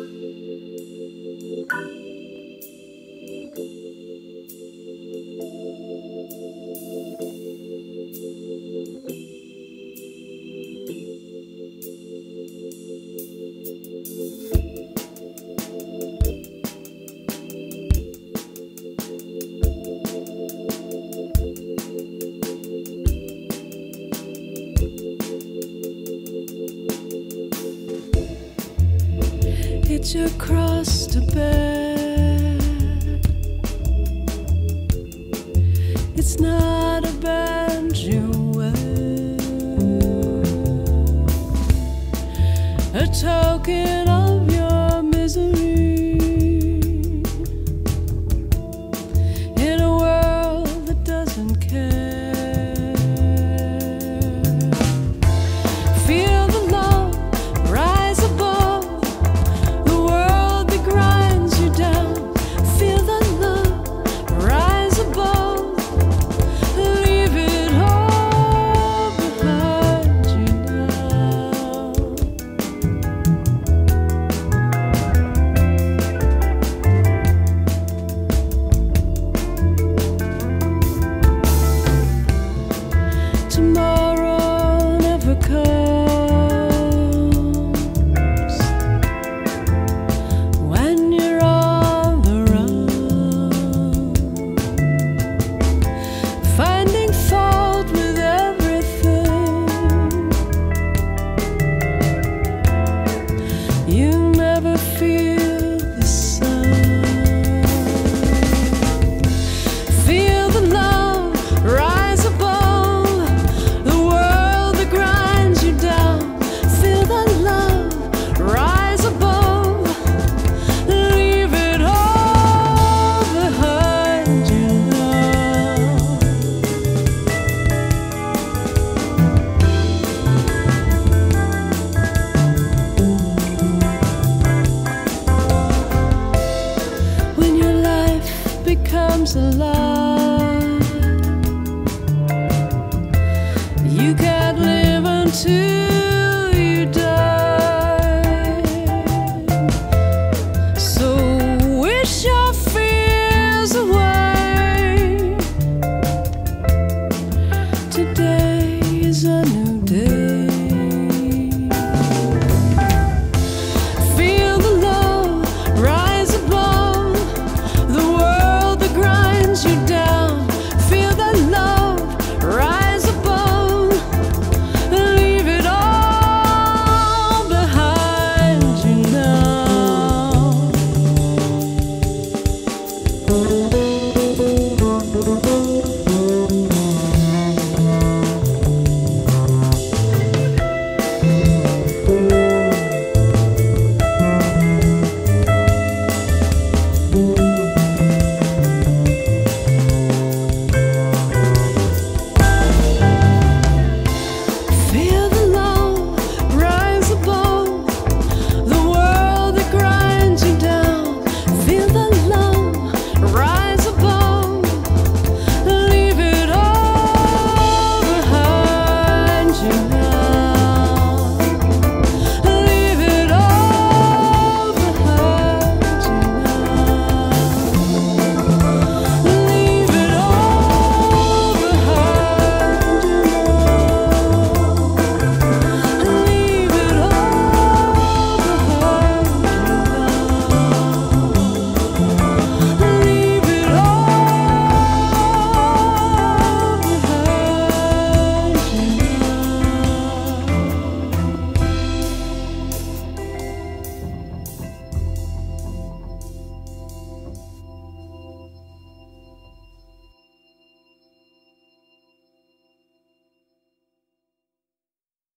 It's your cross to bear. It's not a band. A token